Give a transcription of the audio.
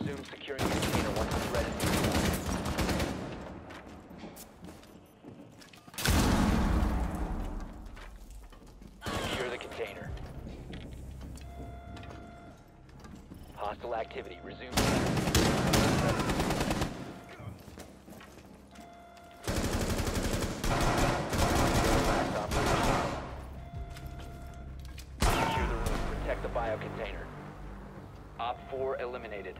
resume securing the container once the threat is neutralized. Secure the container. Hostile activity. Resume. Last. Secure the room. Protect the bio container. Op 4 eliminated.